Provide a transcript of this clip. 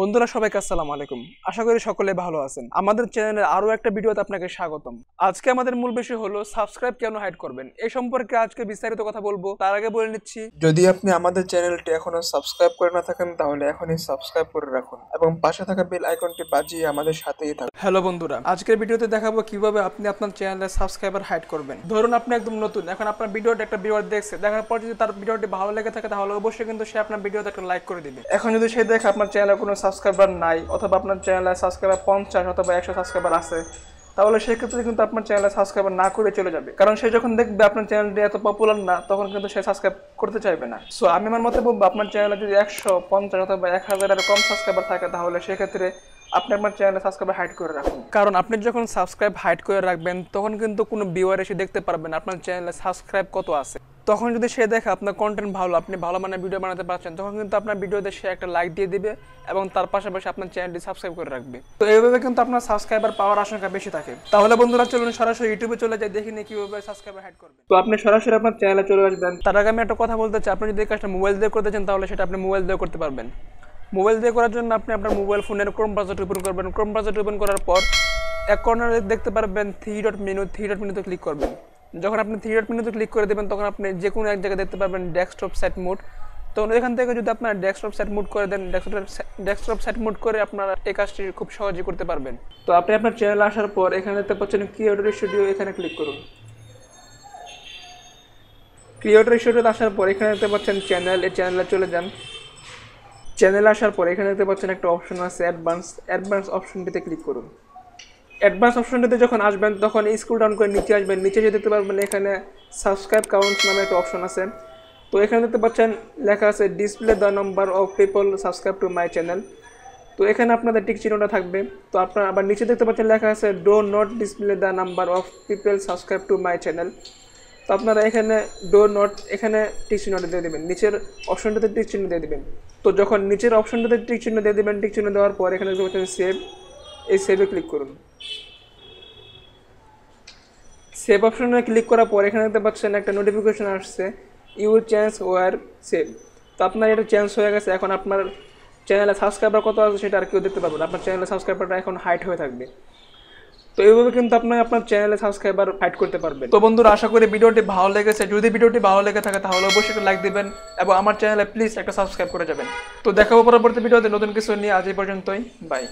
বন্ধুরা সবাইকে আসসালামু আলাইকুম। আশা করি সকলে ভালো আছেন। আমাদের চ্যানেলের আরও একটা ভিডিওতে আপনাকে স্বাগতম। আজকে আমাদের মূল বিষয় হলো সাবস্ক্রাইব কেন হাইড করবেন? এই সম্পর্কে আজকে বিস্তারিত কথা বলব। তার আগে বলে নিচ্ছি যদি আপনি আমাদের চ্যানেলটি এখনও সাবস্ক্রাইব করে না থাকেন তাহলে এখনই সাবস্ক্রাইব করে রাখুন এবং পাশে থাকা বেল আইকনটি বাজিয়ে আমাদের সাথেই থাকুন। হ্যালো বন্ধুরা আজকের ভিডিওতে দেখাবো কীভাবে আপনি আপনার চ্যানেলের সাবস্ক্রাইবার হাইড করবেন। ধরুন আপনি একদম নতুন এখন আপনার ভিডিওটা একটা ভিডিও দেখছে দেখার পর যদি তার ভিডিওটি ভালো লেগে থাকে তাহলে অবশ্যই কিন্তু সে আপনার ভিডিওতে একটা লাইক করে দিবে। এখন যদি সে দেখে আপনার চ্যানেলে কোনো সাবস্ক্রাইবার নাই, অথবা আপনার চ্যানেলে সাবস্ক্রাইবার পঞ্চাশ অথবা একশো সাবস্ক্রাইবার আছে, তাহলে সেক্ষেত্রে কিন্তু আপনার চ্যানেলে সাবস্ক্রাইবার না করে চলে যাবে। কারণ সে যখন দেখবে আপনার চ্যানেলটি এত পপুলার না, তখন কিন্তু সে সাবস্ক্রাইব করতে চাইবে না। সো আমি আমার মতে বলব, আপনার চ্যানেলে যদি একশো, পঞ্চাশ অথবা এক হাজারের কম সাবস্ক্রাইবার থাকে, তাহলে সেক্ষেত্রে আপনি আপনার চ্যানেলে সাবস্ক্রাইবার হাইড করে রাখুন। কারণ আপনি যখন সাবস্ক্রাইব হাইড করে রাখবেন তখন কিন্তু কোনো ভিউয়ার এসে দেখতে পারবেন আপনার চ্যানেলে সাবস্ক্রাইব কত আছে। তখন যদি সে দেখে আপনার কন্টেন্ট ভালো আপনি ভালো মানের ভিডিও বানাতে পারছেন তখন কিন্তু আপনার ভিডিওতে সে একটা লাইক দিয়ে দিবে এবং তার পাশাপাশি আপনার চ্যানেলটি সাবস্ক্রাইব করে রাখবে। তো এইভাবে কিন্তু আপনার সাবস্ক্রাইবার পাওয়ার আশঙ্কা বেশি থাকে। তাহলে বন্ধুরা চলুন সরাসরি ইউটিউবে চলে যাই দেখি নিয়ে কীভাবে সাবস্ক্রাইবার হাইড করবেন। তো আপনি সরাসরি আপনার চ্যানেলে চলে আসবেন। তার আগে আমি একটা কথা বলতে চাই আপনি যদি কাজটা মোবাইল দিয়ে করতে চান তাহলে সেটা আপনি মোবাইল দিয়ে করতে পারবেন। মোবাইল দিয়ে করার জন্য আপনি আপনার মোবাইল ফোনের ক্রোম ব্রাউজার ওপেন করবেন। ক্রোম ব্রাউজার ওপেন করার পর এক কর্নারে দেখতে পারবেন three dot menu three dot মেনুতে ক্লিক করবেন। যখন আপনি থ্রি ডট মেনুতে ক্লিক করে দেবেন, তখন আপনি যে কোনো এক জায়গায় দেখতে পারবেন ডেস্কটপ সেট মোড তখন এখান থেকে যদি আপনার ডেস্কটপ সেট মোড করে দেন ডেস্কটপ ডেস্কটপ সেট মোড করে আপনারা এই কাজটি খুব সহজে করতে পারবেন। তো আপনি আপনার চ্যানেল আসার পর এখানে দেখতে পাচ্ছেন ক্রিয়েটর স্টুডিও এখানে ক্লিক করুন। ক্রিয়েটর স্টুডিওতে আসার পর এখানে দেখতে পাচ্ছেন চ্যানেল এই চ্যানেলে চলে যান। চ্যানেলে আসার পর এখানে দেখতে পাচ্ছেন একটা অপশন আছে অ্যাডভান্স অ্যাডভান্স অপশনটিতে ক্লিক করুন। অ্যাডভান্স অপশনটিতে যখন আসবেন, তখন স্ক্রল ডাউন করে নিচে আসবেন। নিচে যে দেখতে পারবেন এখানে সাবস্ক্রাইব কাউন্ট নামে একটা অপশন আছে। তো এখানে দেখতে পাচ্ছেন, লেখা আছে display the number of people subscribe to my channel তো এখানে আপনাদের টিক চিহ্নটা থাকবে। তো আপনার আবার নিচে দেখতে পাচ্ছেন, লেখা আছে do not display the number of people subscribe to my channel তো আপনারা এখানে ডো নট এখানে টিক চিহ্নটা দিয়ে দেবেন। নিচের অপশনটাতে টিক চিহ্ন দিয়ে দেবেন। তো যখন নিচের অপশনটাতে টিক চিহ্ন দিয়ে দেবেন টিক চিহ্ন দেওয়ার পর এখানে সেভ এই সেভে ক্লিক করুন। সেভ অপশনে ক্লিক করার পর এখানে দেখতে পাচ্ছেন একটা নোটিফিকেশন আসছে ইউর চ্যান্স ওয়ার সেভ তো আপনার এটা চেঞ্জ হয়ে গেছে। এখন আপনার চ্যানেলে সাবস্ক্রাইবার কত আছে সেটা আর কেউ দেখতে পারবেন আপনার চ্যানেলে সাবস্ক্রাইবারটা এখন হাইট হয়ে থাকবে। তো এইভাবে কিন্তু আপনার আপনার চ্যানেলে সাবস্ক্রাইবার ফাইট করতে পারবেন। তো বন্ধুরা, আশা করি ভিডিওটি ভালো লেগেছে। যদি ভিডিওটি ভালো লেগে থাকে, তাহলে অবশ্যই একটা লাইক দিবেন এবং আমার চ্যানেলে প্লিজ একটা সাবস্ক্রাইব করে যাবেন। তো দেখাবো পরবর্তী ভিডিওতে নতুন কিছু নিয়ে আজ এই পর্যন্তই। বাই